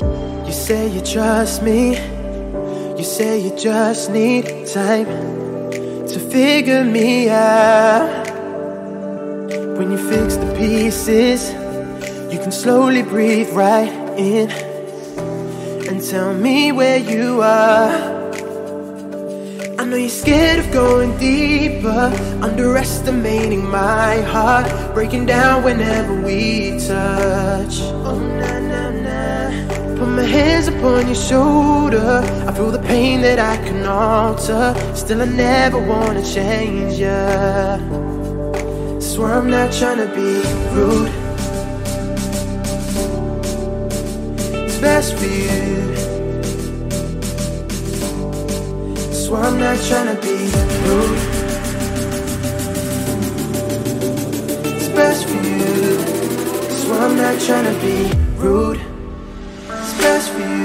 You say you trust me. You say you just need time to figure me out. When you fix the pieces, you can slowly breathe right in and tell me where you are. I know you're scared of going deeper, underestimating my heart, breaking down whenever we touch. Oh. Put my hands upon your shoulder. I feel the pain that I can alter. Still, I never wanna change ya. Swear I'm not trying to be rude. It's best for you. Swear I'm not trying to be rude. It's best for you. Swear I'm not trying to be rude. Best for you.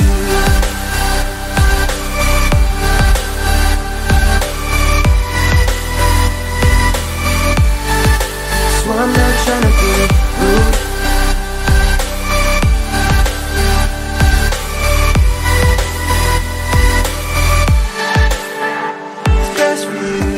Swear I'm not trying to be rude. It's best for you.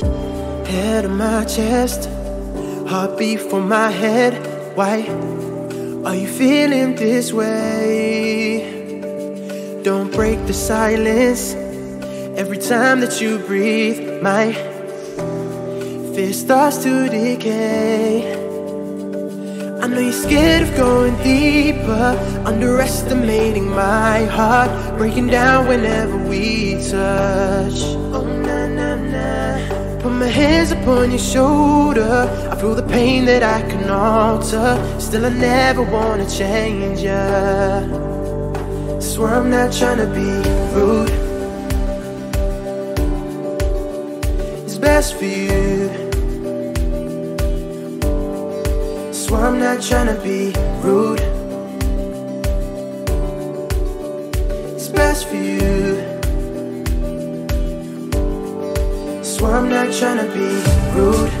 Head on my chest, heartbeat for my head. Why are you feeling this way? Don't break the silence. Every time that you breathe, my fear starts to decay. I know you're scared of going deeper, underestimating my heart, breaking down whenever we touch. Oh. Put my hands upon your shoulder. I feel the pain that I can alter. Still, I never wanna change ya. Swear I'm not trying to be rude. It's best for you. Swear I'm not trying to be rude. It's best for you. So I'm not trying to be rude.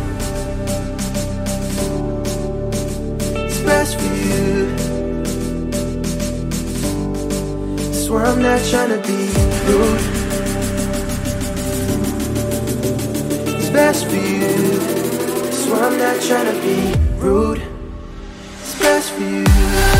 It's best for you. So I'm not trying to be rude. It's best for you. So I'm not trying to be rude. It's best for you.